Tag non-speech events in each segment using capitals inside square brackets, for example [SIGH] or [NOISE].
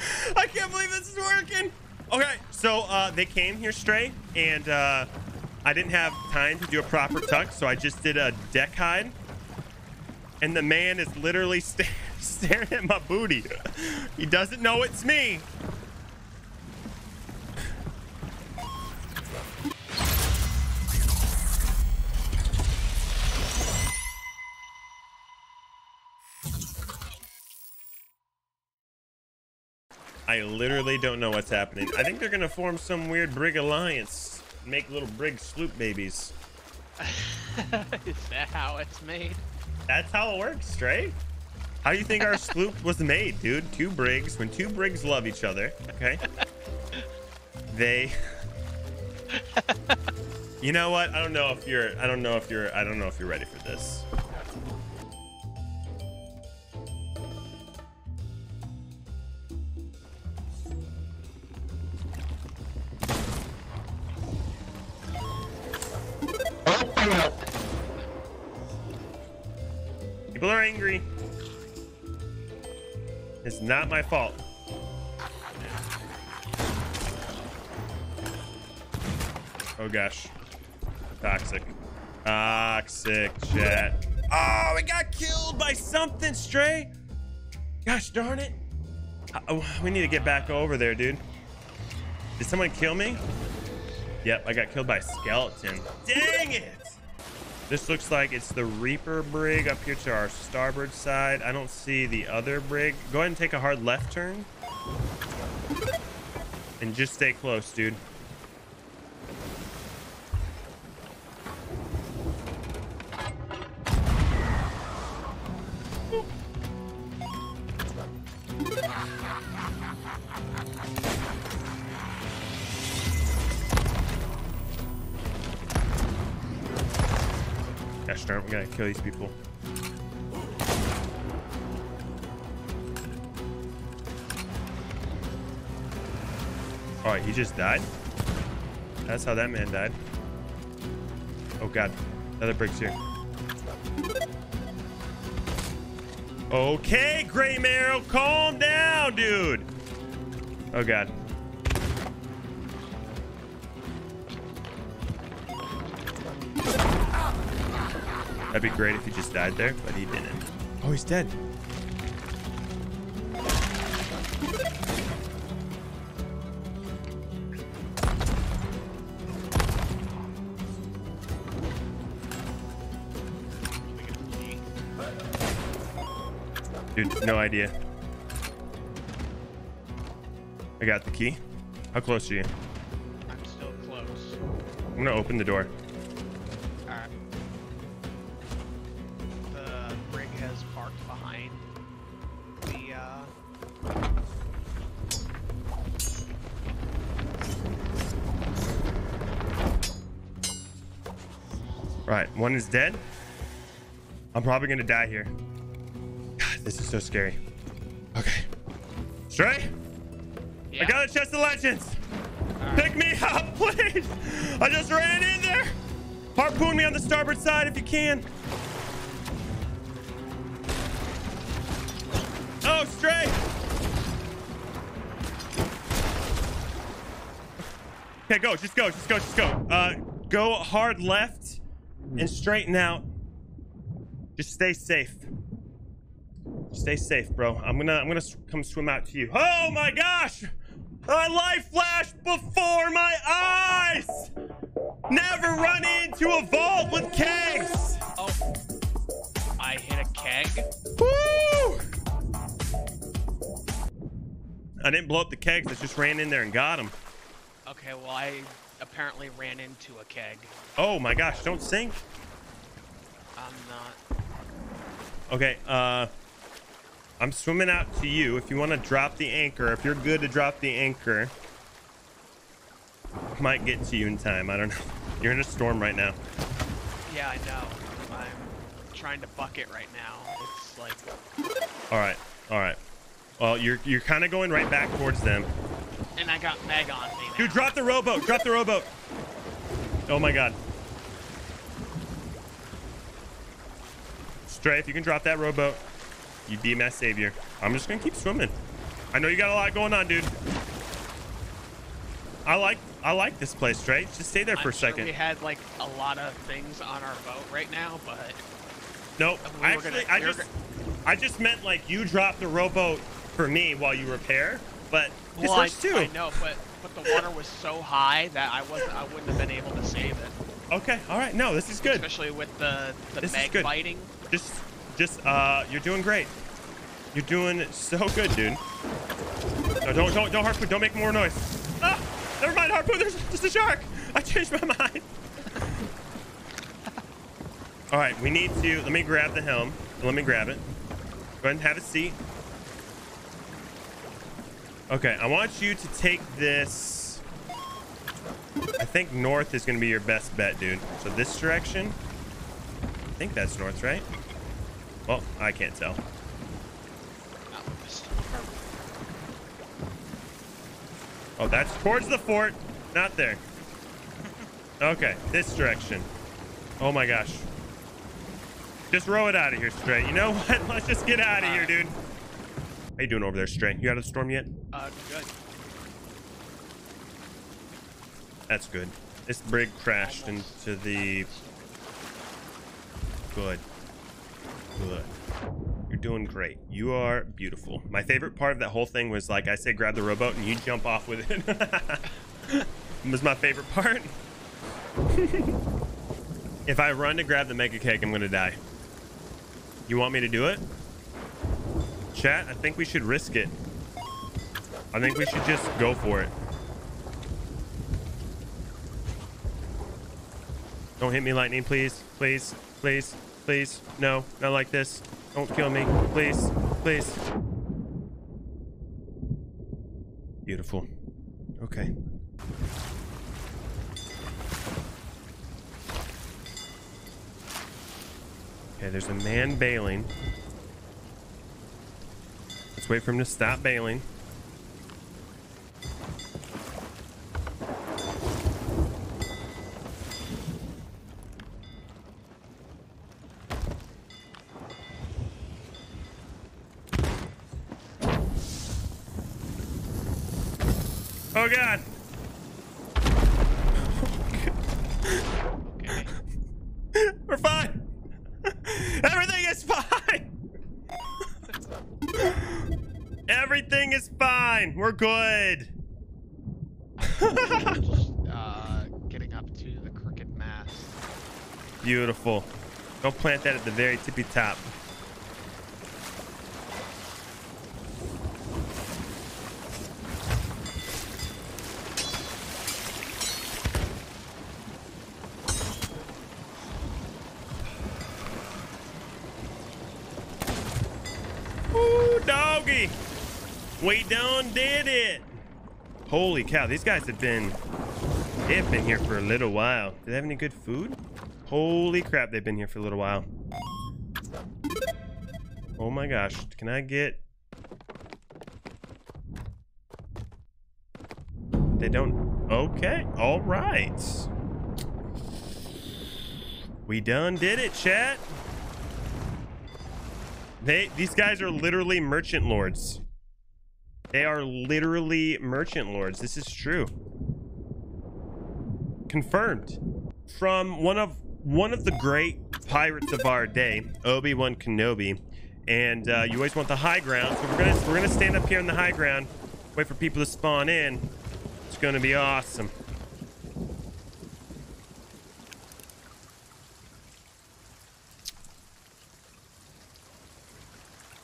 [LAUGHS] I can't believe this is working. Okay, so uh, they came here stray, and uh, I didn't have time to do a proper tuck, so I just did a deck hide. And the man is literally [LAUGHS] st staring at my booty. he doesn't know it's me. I literally don't know what's happening. I think they're gonna form some weird brig alliance, make little brig sloop babies. [LAUGHS] Is that how it's made? That's how it works, Stray. How do you think our [LAUGHS] sloop was made, dude? Two brigs. When two brigs love each other, okay? They. [LAUGHS] You know what? I don't know if you're. I don't know if you're. I don't know if you're ready for this. Not my fault. Oh gosh. Toxic. Toxic chat. Oh, we got killed by something, Stray. Gosh darn it. Uh, oh, we need to get back over there, dude. Did someone kill me? Yep, I got killed by a skeleton. Dang it! This looks like it's the Reaper brig up here to our starboard side. I don't see the other brig. Go ahead and take a hard left turn. And just stay close, dude. It, we gotta kill these people. Alright, he just died? That's how that man died. Oh god, another brig's here. Okay, Gray Marrow, calm down, dude. Oh god. That'd be great if he just died there, but he didn't. Oh, he's dead. Dude, no idea. I got the key. How close are you? I'm still close. I'm gonna open the door. Right, one is dead. I'm probably gonna die here. God, this is so scary. Okay. Stray, Yeah. I got a chest of legends. Pick me [LAUGHS] up, please. I just ran in there. Harpoon me on the starboard side if you can. Oh, Stray. Okay, go. Just go. Just go. Just go. Uh, go hard left and straighten out. Just stay safe. Stay safe, bro. I'm gonna I'm gonna come swim out to you. Oh my gosh! A life flashed before my eyes! Never run into a vault with kegs! Oh. I hit a keg. Woo! I didn't blow up the kegs. I just ran in there and got them. Okay, well, I apparently ran into a keg. Oh my gosh! Don't sink. I'm not... Okay, uh, I'm swimming out to you. If you want to drop the anchor, if you're good to drop the anchor, I might get to you in time. I don't know. [LAUGHS] You're in a storm right now. Yeah, I know. I'm trying to bucket right now. It's like... All right, all right. Well, you're you're kind of going right back towards them. And I got Meg on me. Dude, drop the rowboat. Drop the rowboat. Oh my god. Stray, if you can drop that rowboat, you be my savior. I'm just gonna keep swimming. I know you got a lot going on, dude. I like I like this place, Trey. Just stay there for I'm a sure second. we had like a lot of things on our boat right now, but Nope. we Actually, gonna- I just I just meant like you drop the rowboat for me while you repair, but this well, I, too. I know, but but the water was so high that I wasn't I wouldn't have been able to save it, Okay. All right. No, this is good. especially with the the This is meg good. biting. Just just uh you're doing great. You're doing so good, dude. No, don't don't don't harpoon, don't make more noise. Ah! Never mind, harpoon, there's just a shark. I changed my [LAUGHS] mind. All right, we need to let me grab the helm. Let me grab it. Go ahead and have a seat. Okay, I want you to take this. I think north is going to be your best bet, dude. So this direction. I think that's north, right? Well, I can't tell. Not with this. Oh, that's towards the fort, not there. Okay, this direction. Oh my gosh. Just row it out of here, Stray. You know [LAUGHS] what? Let's just get out of here, dude. How you doing over there, Stray? You out of the storm yet? Good. That's good. This brig crashed into the... Good. Good. You're doing great. You are beautiful. My favorite part of that whole thing was like I say grab the rowboat and you jump off with it. [LAUGHS] was my favorite part. [LAUGHS] if I run to grab the mega cake, I'm gonna die. You want me to do it? Chat, I think we should risk it. I think we should just go for it. Don't hit me, lightning, please. Please. Please. Please. No. Not like this. Don't kill me. Please. Please. Beautiful. Okay. Okay, there's a man bailing. Let's wait for him to stop bailing. Oh god. Okay. We're fine. Everything is fine. Everything is fine. We're good. Just, uh, getting up to the crooked mast. Beautiful. Don't plant that at the very tippy top. Ooh, doggy. We done did it. Holy cow, these guys have been They've been here for a little while. Do they have any good food? Holy crap, they've been here for a little while. Oh my gosh, can I get... They don't... Okay, all right. We done did it, chat. They, these guys are literally merchant lords. They are literally merchant lords. This is true confirmed from one of one of the great pirates of our day, Obi-Wan Kenobi. And uh, you always want the high ground, so we're gonna we're gonna stand up here in the high ground, wait for people to spawn in. It's gonna be awesome.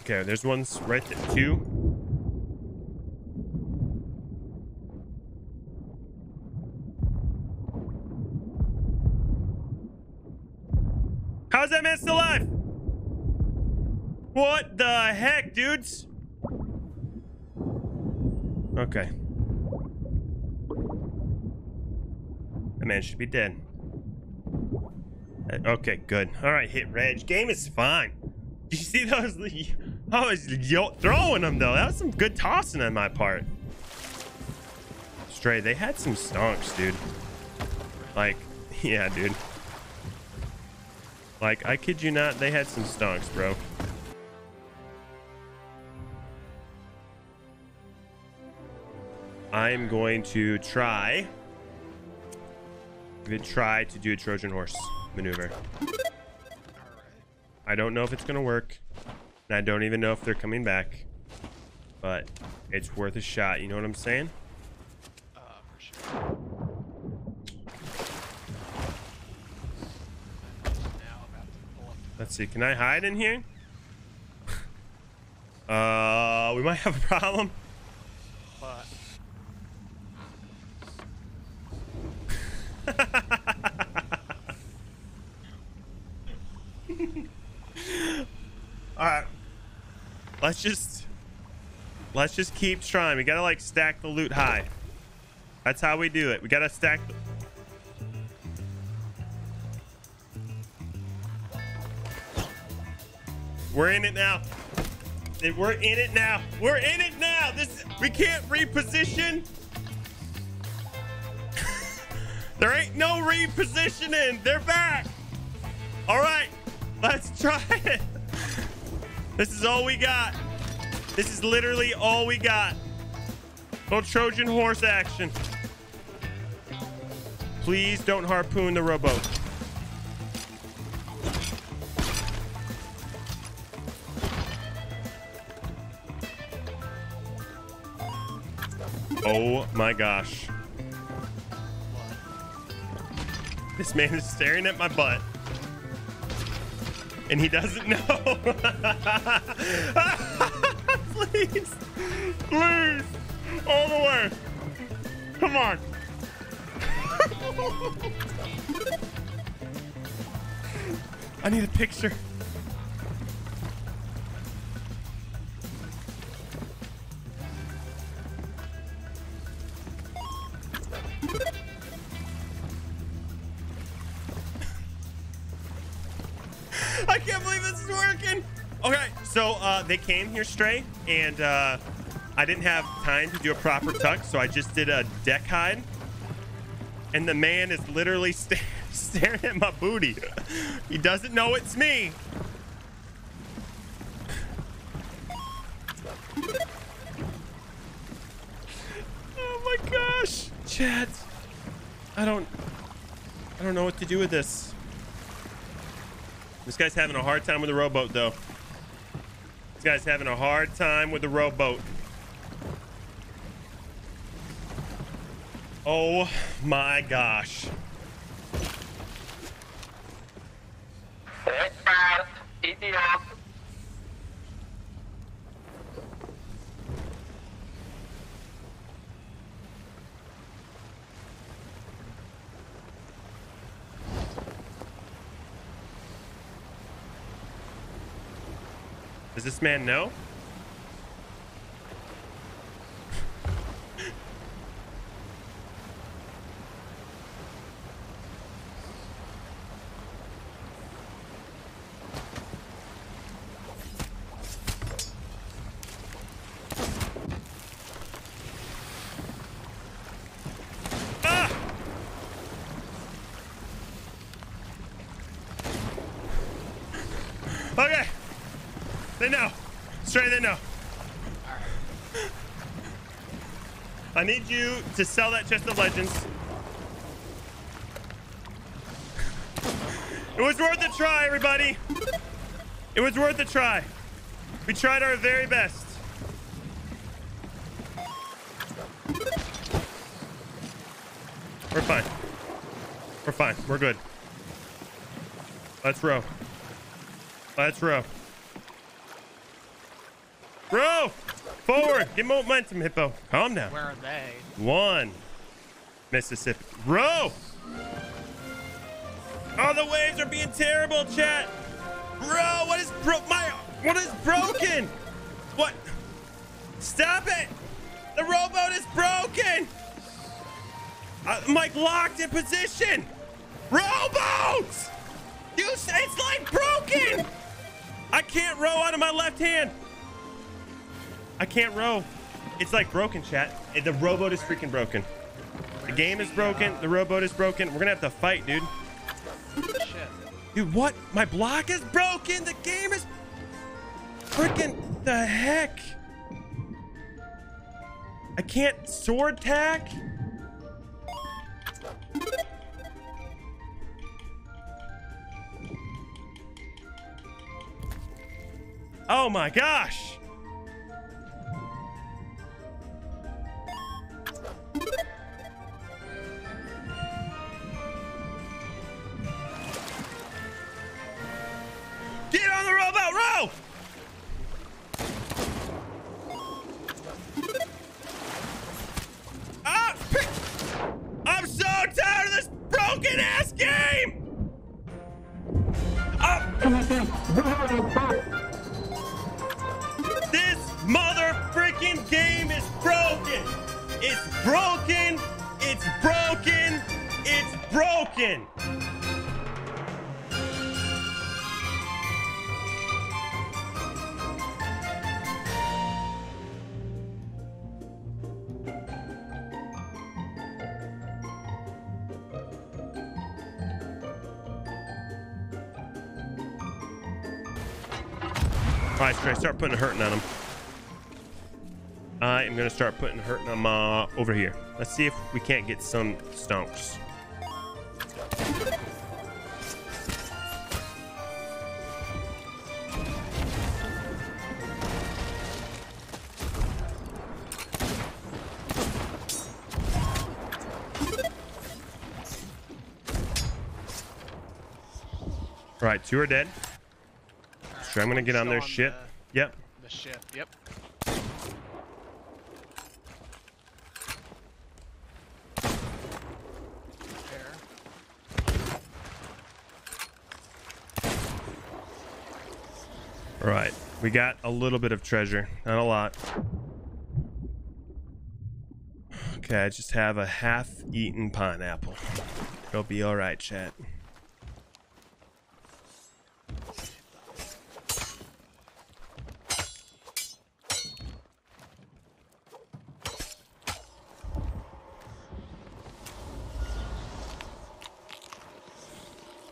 Okay, there's ones right there. Two. How's that man still alive? What the heck, dudes? Okay. That man should be dead. Uh, Okay, good. All right, hit reg. Game is fine. [LAUGHS] You see those? I was throwing them though. That was some good tossing on my part. Stray, they had some stonks, dude. Like, [LAUGHS] yeah, dude. Like, I kid you not, they had some stonks, bro. I'm going to try. I'm going to try to do a Trojan horse maneuver. I don't know if it's going to work. And I don't even know if they're coming back. But it's worth a shot. You know what I'm saying? Uh, for sure. Let's see. Can I hide in here? [LAUGHS] uh, we might have a problem. but [LAUGHS] All right. Let's just let's just keep trying. We gotta like stack the loot high. That's how we do it. We gotta stack. The... We're in it now. We're in it now. We're in it now. This we can't reposition. [LAUGHS] there ain't no repositioning. They're back. All right, let's try it. This is all we got. This is literally all we got. No Trojan horse action. Please don't harpoon the rowboat. Oh my gosh. This man is staring at my butt. And he doesn't know. [LAUGHS] please. Please. All the way. Come on. [LAUGHS] I need a picture. So uh, they came here stray, and uh, I didn't have time to do a proper tuck, so I just did a deck hide. And the man is literally [LAUGHS] sta staring at my booty. he doesn't know it's me. Oh my gosh, Chad. I don't, I don't know what to do with this. This guy's having a hard time with the rowboat, though. This guy's having a hard time with the rowboat. Oh my gosh. Does this man know? Ah! Okay. They know. Stray, they know. I need you to sell that chest of legends. It was worth a try, everybody. It was worth a try. We tried our very best. We're fine. We're fine. We're good. Let's row. Let's row. Get momentum, Hippo. Calm down. where are they? One. Mississippi. Row! Oh, the waves are being terrible, chat. Bro, what is bro my what is broken? What? Stop it! The rowboat is broken! Uh, I'm like locked in position! Rowboats! You s- it's like broken! I can't row out of my left hand. I can't row. It's like broken, chat. Eh, The rowboat is freaking broken. The game is broken. The rowboat is broken. We're gonna have to fight, dude. Dude, what? My block is broken. The game is freaking the heck. I can't sword tack? Oh my gosh! Start putting hurting on him. I am gonna start putting hurting on uh, over here. Let's see if we can't get some stonks. All right, two are dead. Sure, I'm gonna get on their ship. Yep. The ship. Yep. Right. We got a little bit of treasure, not a lot. Okay, I just have a half-eaten pineapple. It'll be all right, chat.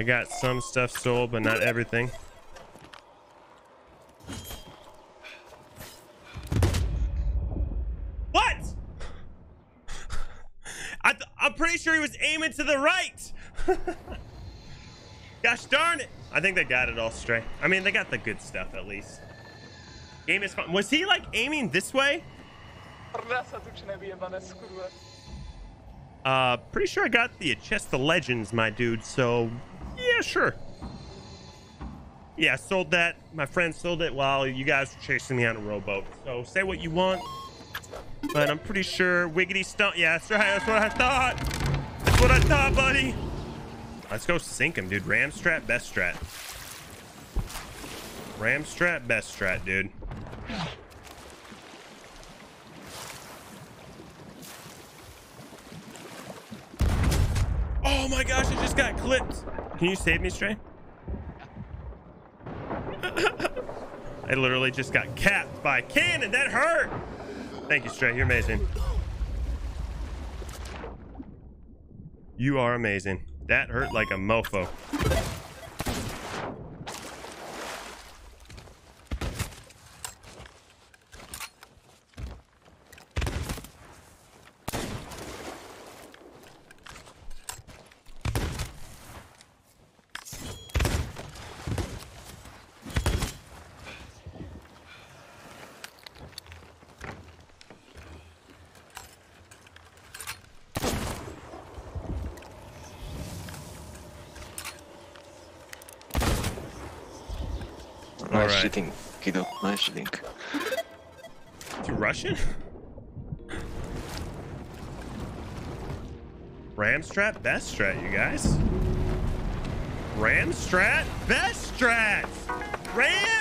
I got some stuff sold, but not everything. What? [LAUGHS] I I'm pretty sure he was aiming to the right. [LAUGHS] Gosh darn it. I think they got it all straight. I mean, they got the good stuff at least. Game is fun. Was he like aiming this way? Uh, pretty sure I got the chest of legends, my dude. So, yeah, sure. Yeah, sold that. My friend sold it while you guys were chasing me on a rowboat. So say what you want, but I'm pretty sure Wiggity Stump. Yeah, that's right. That's what I thought. That's what I thought, buddy. Let's go sink him, dude. Ram strat, best strat. Ram strat, best strat, dude. Oh my gosh, I just got clipped. Can you save me, Stray? I literally just got capped by cannon. That hurt. Thank you, Stray. You're amazing. You are amazing. That hurt like a mofo. Nice Alright. shooting, kiddo. Nice shooting. You Russian? Ram strat, best strat, you guys. Ram strat, best strat. Ram